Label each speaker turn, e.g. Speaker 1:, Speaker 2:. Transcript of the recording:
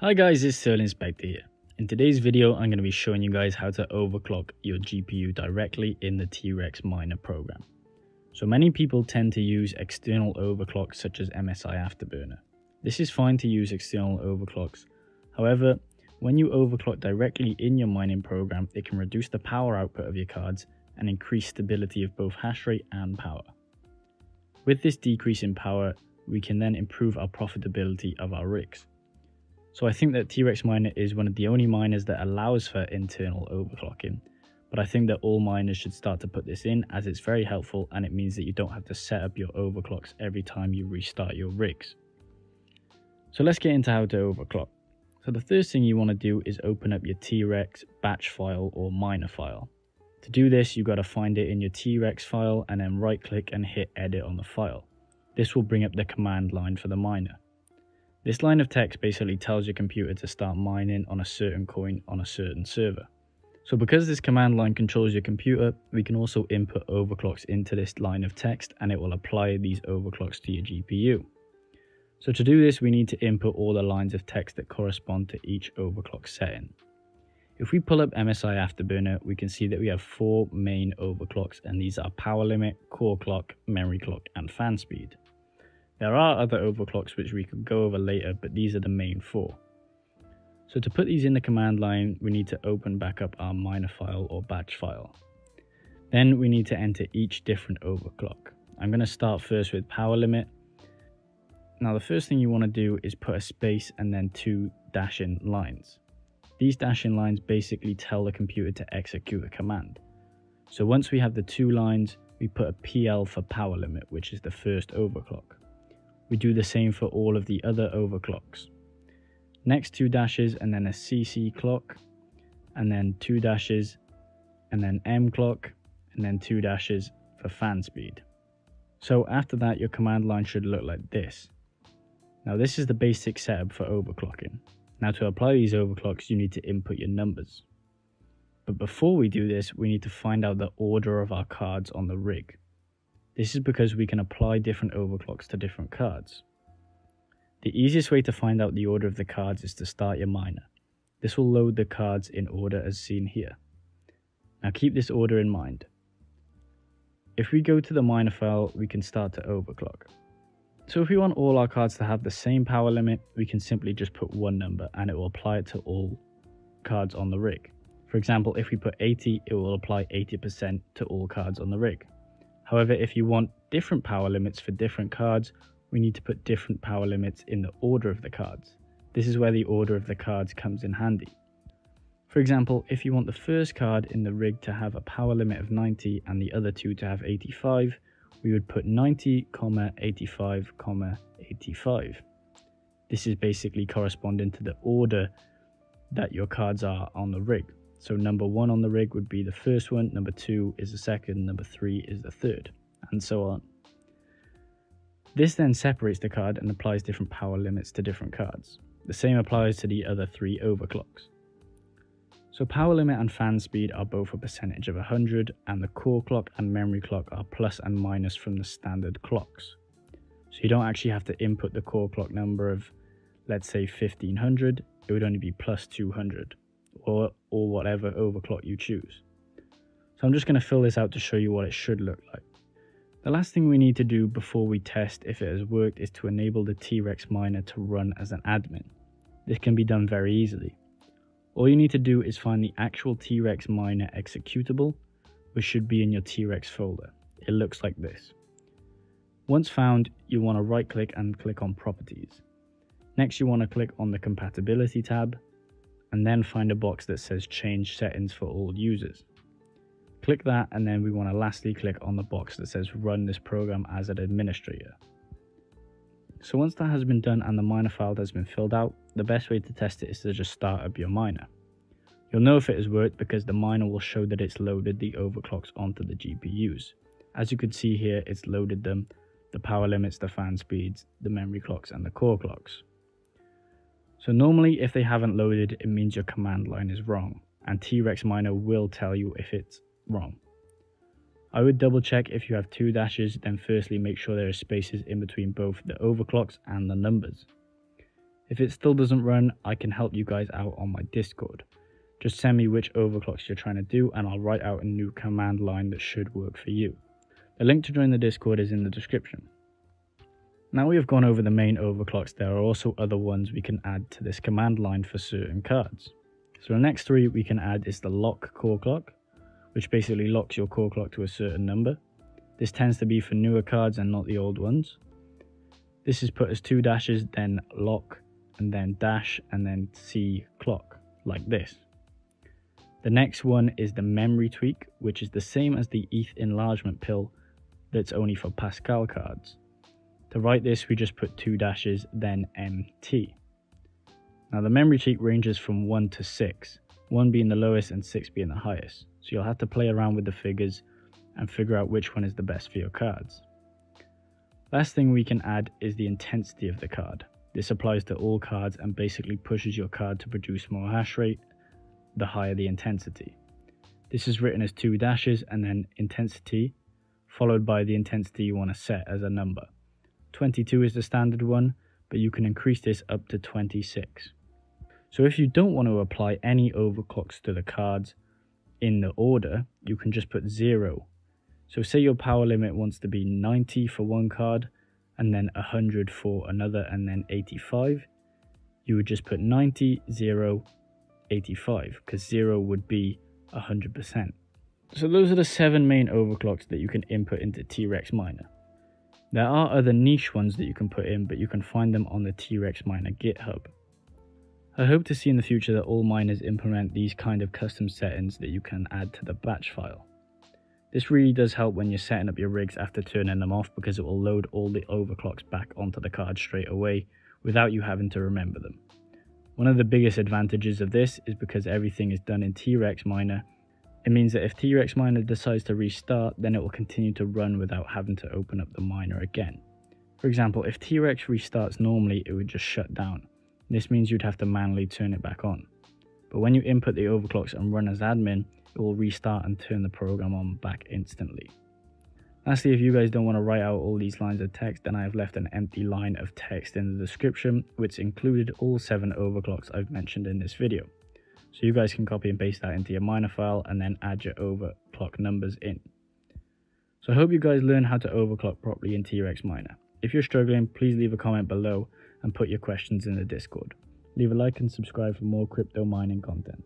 Speaker 1: Hi guys, it's Sterling Spectre here. In today's video, I'm going to be showing you guys how to overclock your GPU directly in the T-Rex Miner program. So many people tend to use external overclocks such as MSI Afterburner. This is fine to use external overclocks. However, when you overclock directly in your mining program, it can reduce the power output of your cards and increase stability of both hash rate and power. With this decrease in power, we can then improve our profitability of our rigs. So I think that T-Rex Miner is one of the only miners that allows for internal overclocking. But I think that all miners should start to put this in as it's very helpful and it means that you don't have to set up your overclocks every time you restart your rigs. So let's get into how to overclock. So the first thing you want to do is open up your T-Rex batch file or miner file. To do this, you've got to find it in your T-Rex file and then right click and hit edit on the file. This will bring up the command line for the miner. This line of text basically tells your computer to start mining on a certain coin on a certain server. So because this command line controls your computer, we can also input overclocks into this line of text and it will apply these overclocks to your GPU. So to do this, we need to input all the lines of text that correspond to each overclock setting. If we pull up MSI Afterburner, we can see that we have four main overclocks and these are power limit, core clock, memory clock, and fan speed. There are other overclocks which we could go over later, but these are the main four. So to put these in the command line, we need to open back up our miner file or batch file. Then we need to enter each different overclock. I'm going to start first with power limit. Now the first thing you want to do is put a space and then two dash-in lines. These dash-in lines basically tell the computer to execute a command. So once we have the two lines, we put a PL for power limit, which is the first overclock. We do the same for all of the other overclocks. Next two dashes and then a CC clock and then two dashes and then M clock and then two dashes for fan speed. So after that your command line should look like this. Now this is the basic setup for overclocking. Now to apply these overclocks you need to input your numbers. But before we do this we need to find out the order of our cards on the rig. This is because we can apply different overclocks to different cards. The easiest way to find out the order of the cards is to start your miner. This will load the cards in order as seen here. Now keep this order in mind. If we go to the miner file, we can start to overclock. So if we want all our cards to have the same power limit, we can simply just put one number and it will apply it to all cards on the rig. For example, if we put 80, it will apply 80% to all cards on the rig. However, if you want different power limits for different cards, we need to put different power limits in the order of the cards. This is where the order of the cards comes in handy. For example, if you want the first card in the rig to have a power limit of 90 and the other two to have 85, we would put 90, 85, 85. This is basically corresponding to the order that your cards are on the rig. So number one on the rig would be the first one, number two is the second, number three is the third, and so on. This then separates the card and applies different power limits to different cards. The same applies to the other three overclocks. So power limit and fan speed are both a percentage of 100 and the core clock and memory clock are plus and minus from the standard clocks. So you don't actually have to input the core clock number of let's say 1500, it would only be plus 200 or, or whatever overclock you choose. So I'm just going to fill this out to show you what it should look like. The last thing we need to do before we test if it has worked is to enable the T-Rex miner to run as an admin. This can be done very easily. All you need to do is find the actual T-Rex miner executable, which should be in your T-Rex folder. It looks like this. Once found, you want to right click and click on properties. Next you want to click on the compatibility tab and then find a box that says change settings for all users. Click that and then we want to lastly click on the box that says run this program as an administrator. So once that has been done and the miner file has been filled out, the best way to test it is to just start up your miner. You'll know if it has worked because the miner will show that it's loaded the overclocks onto the GPUs. As you can see here, it's loaded them, the power limits, the fan speeds, the memory clocks and the core clocks. So normally if they haven't loaded, it means your command line is wrong, and T-Rex Miner will tell you if it's wrong. I would double check if you have two dashes, then firstly make sure there are spaces in between both the overclocks and the numbers. If it still doesn't run, I can help you guys out on my Discord. Just send me which overclocks you're trying to do and I'll write out a new command line that should work for you. The link to join the Discord is in the description. Now we have gone over the main overclocks, there are also other ones we can add to this command line for certain cards. So the next three we can add is the lock core clock, which basically locks your core clock to a certain number. This tends to be for newer cards and not the old ones. This is put as two dashes, then lock, and then dash, and then C clock, like this. The next one is the memory tweak, which is the same as the ETHlargement Pill that's only for Pascal cards. To write this, we just put two dashes, then MT. Now the memory tweak ranges from 1 to 6, 1 being the lowest and 6 being the highest, so you'll have to play around with the figures and figure out which one is the best for your cards. Last thing we can add is the intensity of the card. This applies to all cards and basically pushes your card to produce more hash rate the higher the intensity. This is written as two dashes and then intensity, followed by the intensity you want to set as a number. 22 is the standard one, but you can increase this up to 26. So if you don't want to apply any overclocks to the cards in the order, you can just put 0. So say your power limit wants to be 90 for one card, and then 100 for another, and then 85. You would just put 90, 0, 85 because 0 would be 100%. So those are the seven main overclocks that you can input into T-Rex Miner. There are other niche ones that you can put in, but you can find them on the T-Rex Miner GitHub. I hope to see in the future that all miners implement these kind of custom settings that you can add to the batch file. This really does help when you're setting up your rigs after turning them off because it will load all the overclocks back onto the card straight away without you having to remember them. One of the biggest advantages of this is because everything is done in T-Rex Miner. It means that if T-Rex Miner decides to restart, then it will continue to run without having to open up the miner again. For example, if T-Rex restarts normally, it would just shut down. This means you'd have to manually turn it back on. But when you input the overclocks and run as admin, it will restart and turn the program on back instantly. Lastly, if you guys don't want to write out all these lines of text, then I have left an empty line of text in the description, which included all 7 overclocks I've mentioned in this video. So you guys can copy and paste that into your miner file and then add your overclock numbers in. So I hope you guys learn how to overclock properly in T-Rex Miner. If you're struggling, please leave a comment below and put your questions in the Discord. Leave a like and subscribe for more crypto mining content.